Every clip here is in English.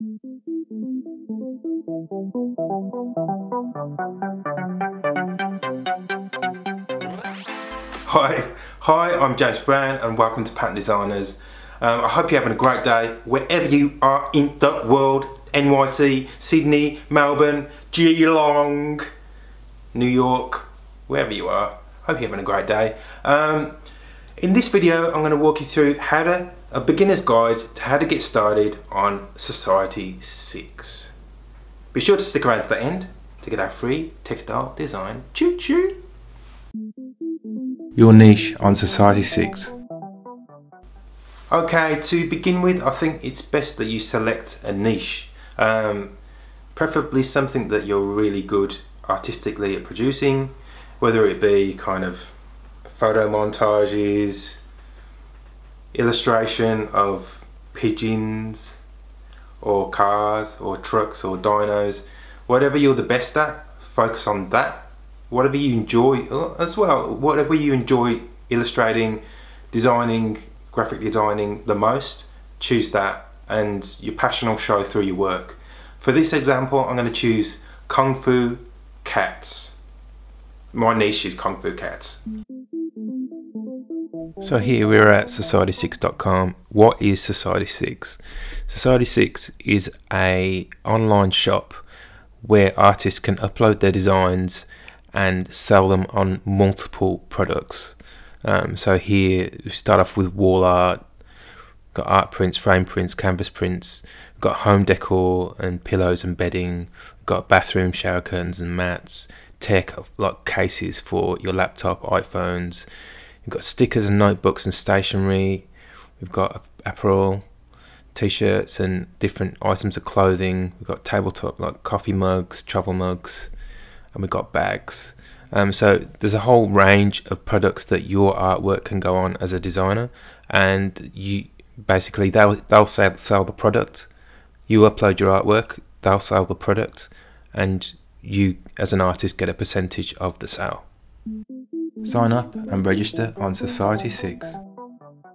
Hi, hi, I'm James Brown and welcome to Pattern Designers. Um, I hope you're having a great day wherever you are in the world. NYC, Sydney, Melbourne, Geelong, New York, wherever you are. Hope you're having a great day. Um, in this video, I'm going to walk you through how to, a beginner's guide to how to get started on Society 6. Be sure to stick around to the end to get our free textile design choo choo your niche on Society 6. Okay, to begin with, I think it's best that you select a niche. Um, preferably something that you're really good artistically at producing, whether it be kind of photo montages, illustration of pigeons, or cars, or trucks, or dinos. Whatever you're the best at, focus on that whatever you enjoy uh, as well, whatever you enjoy illustrating, designing, graphic designing the most, choose that and your passion will show through your work. For this example, I'm going to choose Kung Fu Cats. My niche is Kung Fu Cats. So here we're at society6.com. What is Society6? Society6 is a online shop where artists can upload their designs and sell them on multiple products. Um, so here we start off with wall art, got art prints, frame prints, canvas prints, got home decor and pillows and bedding, got bathroom shower curtains and mats, tech like cases for your laptop, iPhones. We've got stickers and notebooks and stationery. We've got apparel, t-shirts and different items of clothing. We've got tabletop like coffee mugs, travel mugs, and we've got bags. Um, so there's a whole range of products that your artwork can go on as a designer, and you basically they'll they'll sell, sell the product. You upload your artwork, they'll sell the product, and you as an artist get a percentage of the sale. Sign up and register on Society 6.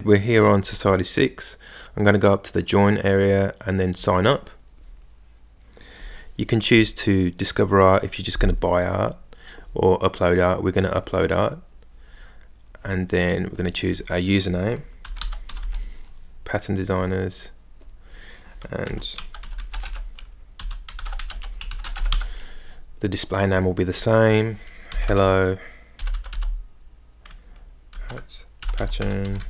We're here on Society 6. I'm going to go up to the join area and then sign up. You can choose to discover art if you're just going to buy art or upload art. We're going to upload art and then we're going to choose our username, pattern designers, and the display name will be the same. Hello, that's pattern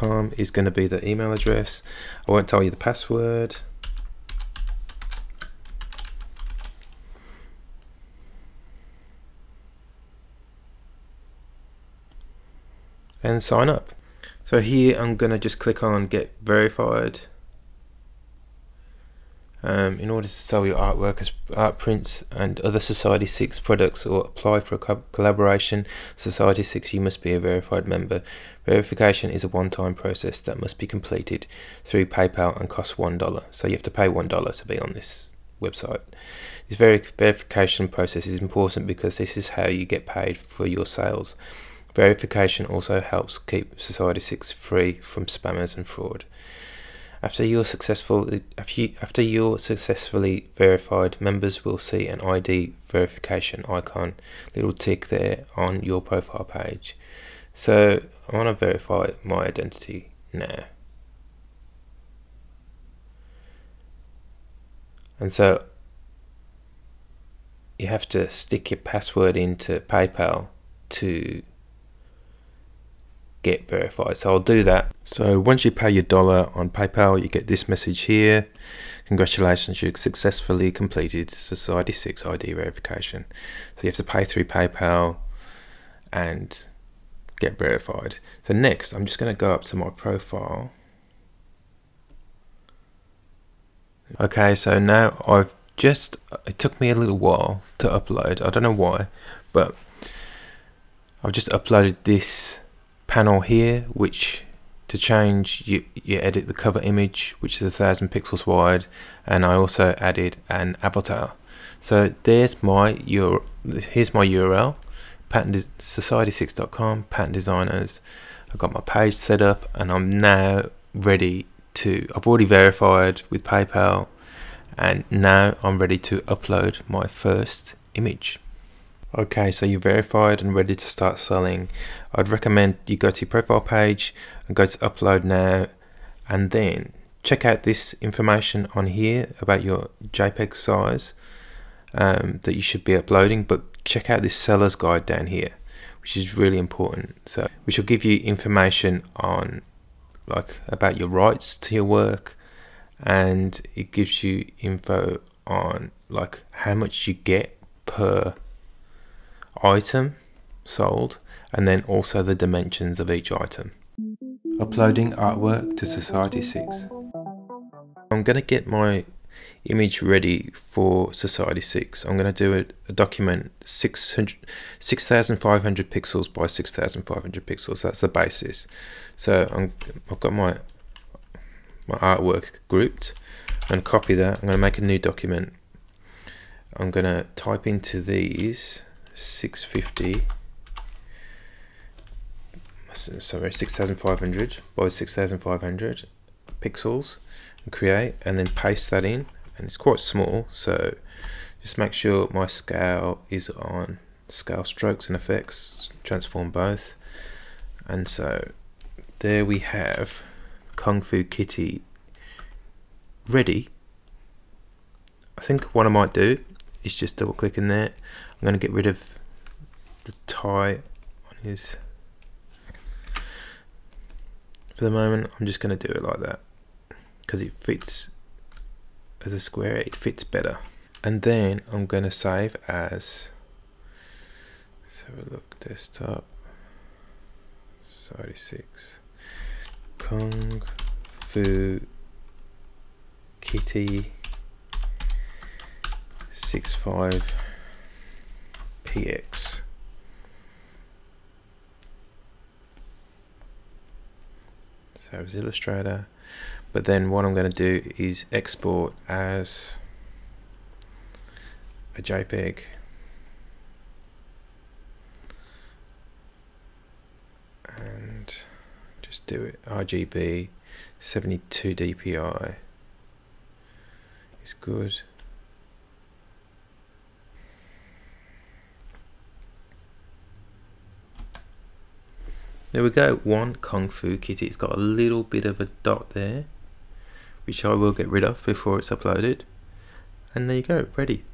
com is going to be the email address. I won't tell you the password. And sign up. So here I'm going to just click on get verified um, in order to sell your artwork as art prints and other Society 6 products or apply for a co collaboration Society 6 you must be a verified member. Verification is a one-time process that must be completed through PayPal and costs $1. So you have to pay $1 to be on this website. This verification process is important because this is how you get paid for your sales. Verification also helps keep Society 6 free from spammers and fraud. After you're successful, after you're successfully verified, members will see an ID verification icon, little tick there on your profile page. So I want to verify my identity now. And so you have to stick your password into PayPal to get verified. So I'll do that. So once you pay your dollar on PayPal, you get this message here. Congratulations, you've successfully completed Society 6 ID verification. So you have to pay through PayPal and get verified. So next, I'm just going to go up to my profile. Okay, so now I've just, it took me a little while to upload. I don't know why, but I've just uploaded this panel here which to change you, you edit the cover image which is a thousand pixels wide and I also added an avatar so there's my your here's my URL pattern society6.com pattern designers I've got my page set up and I'm now ready to I've already verified with PayPal and now I'm ready to upload my first image. Okay, so you're verified and ready to start selling. I'd recommend you go to your profile page and go to upload now and then check out this information on here about your JPEG size um, that you should be uploading, but check out this seller's guide down here, which is really important. So, which will give you information on like about your rights to your work, and it gives you info on like how much you get per item sold and then also the dimensions of each item. Uploading artwork to Society 6. I'm going to get my image ready for Society 6. I'm going to do a, a document 6,500 pixels by 6,500 pixels. That's the basis. So i have got my my artwork grouped. and copy that. I'm going to make a new document. I'm going to type into these 650 sorry 6500 by 6500 pixels and create and then paste that in. And it's quite small so just make sure my scale is on scale strokes and effects. Transform both. And so there we have Kung Fu Kitty ready. I think what I might do is just double click in there I'm going to get rid of the tie on his. For the moment I'm just going to do it like that because it fits as a square it fits better. And then I'm going to save as have a look desktop 36 Kung Fu Kitty 65 PX. So it's Illustrator. But then what I'm going to do is export as a JPEG. And just do it RGB 72 DPI is good. There we go, one Kung Fu Kitty. It's got a little bit of a dot there, which I will get rid of before it's uploaded. And there you go, ready.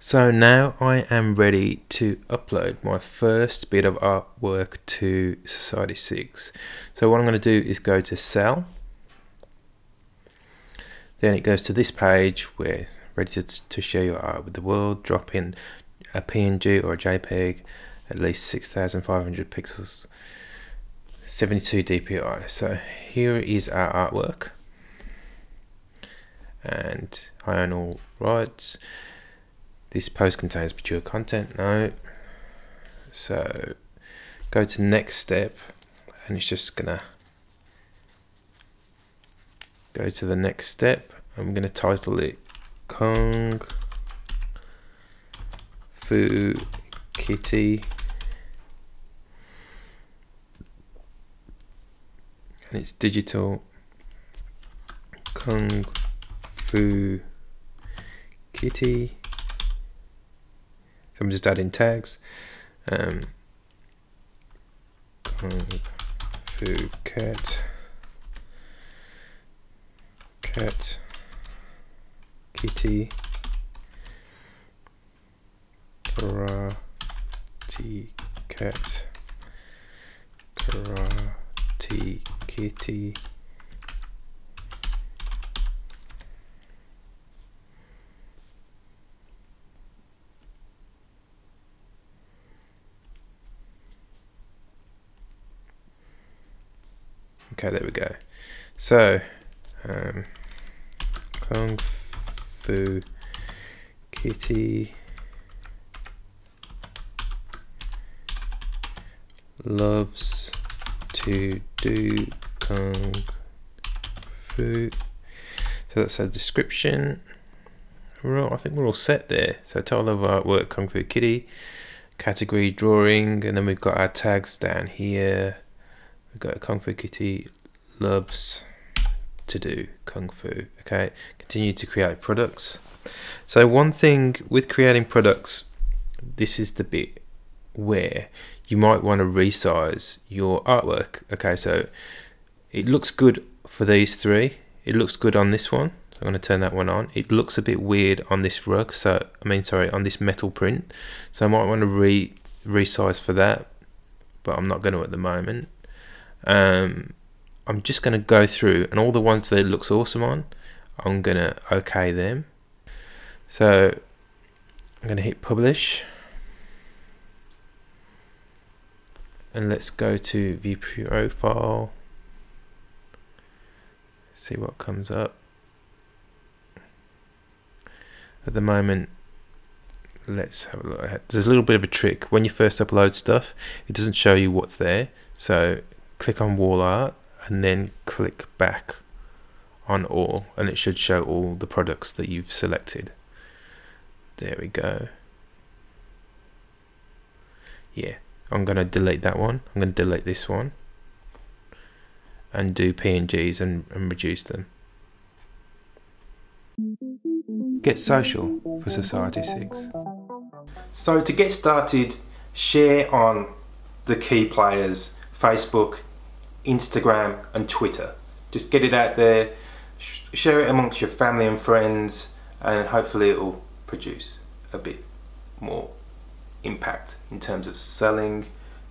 So now I am ready to upload my first bit of artwork to Society 6. So what I'm going to do is go to Sell. Then it goes to this page where ready to, to share your art with the world. Drop in a PNG or a JPEG at least 6500 pixels 72 dpi so here is our artwork. And I own all rights. This post contains mature content. No. So go to next step and it's just gonna go to the next step. I'm gonna title it Kung Fu Kitty and it's digital. Kung Fu Kitty. So I'm just adding tags. Um, Kung Fu Cat. Cat Kitty. Karate Cat. Karate Kitty Okay, there we go. So, um, Kung Fu Kitty loves to do kung fu. So that's our description. We're all, I think we're all set there. So title of artwork, Kung Fu Kitty, category drawing, and then we've got our tags down here. We've got Kung Fu Kitty loves to do Kung Fu. Okay, continue to create products. So one thing with creating products, this is the bit where you might want to resize your artwork. Okay, so it looks good for these three. It looks good on this one. So I'm going to turn that one on. It looks a bit weird on this rug. So I mean, sorry, on this metal print. So I might want to re resize for that, but I'm not going to at the moment. Um, I'm just going to go through and all the ones that it looks awesome on, I'm going to okay them. So I'm going to hit publish. And let's go to view profile. See what comes up. At the moment, let's have a look. There's a little bit of a trick. When you first upload stuff, it doesn't show you what's there. So click on wall art and then click back on all and it should show all the products that you've selected. There we go. Yeah, I'm going to delete that one. I'm going to delete this one and do PNGs and, and reduce them. Get social for Society 6. So to get started, share on the key players, Facebook, Instagram and Twitter. Just get it out there, share it amongst your family and friends and hopefully it will produce a bit more impact in terms of selling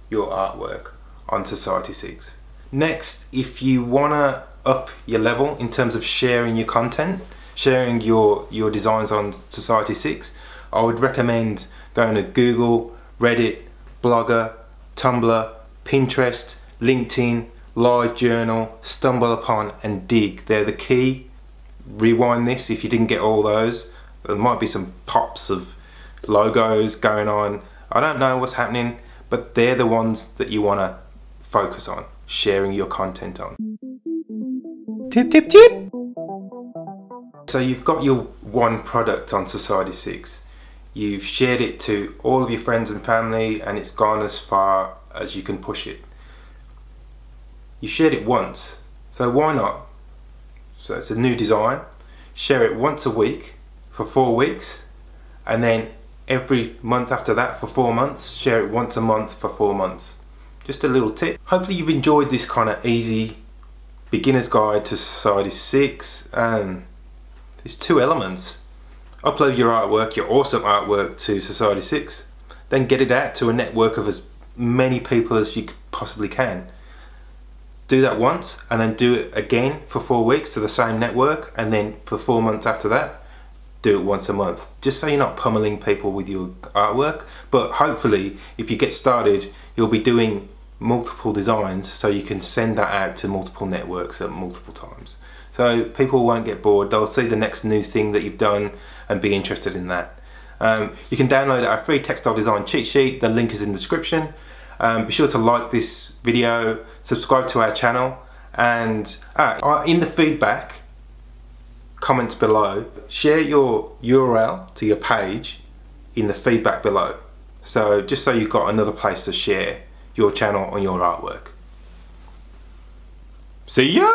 your artwork on Society 6. Next, if you want to up your level in terms of sharing your content, sharing your, your designs on Society 6, I would recommend going to Google, Reddit, Blogger, Tumblr, Pinterest, LinkedIn, LiveJournal, Stumble Upon and Digg. They're the key. Rewind this if you didn't get all those. There might be some pops of logos going on. I don't know what's happening, but they're the ones that you want to focus on, sharing your content on. Tip, tip, tip! So you've got your one product on Society 6. You've shared it to all of your friends and family and it's gone as far as you can push it you shared it once, so why not? So it's a new design, share it once a week for four weeks, and then every month after that for four months, share it once a month for four months. Just a little tip. Hopefully you've enjoyed this kind of easy beginner's guide to Society 6 and there's two elements. Upload your artwork, your awesome artwork to Society 6, then get it out to a network of as many people as you possibly can do that once and then do it again for four weeks to the same network and then for four months after that do it once a month. Just so you're not pummeling people with your artwork but hopefully if you get started you'll be doing multiple designs so you can send that out to multiple networks at multiple times. So people won't get bored. They'll see the next new thing that you've done and be interested in that. Um, you can download our free textile design cheat sheet. The link is in the description. Um, be sure to like this video, subscribe to our channel, and uh, in the feedback comments below, share your URL to your page in the feedback below. So just so you've got another place to share your channel and your artwork. See ya!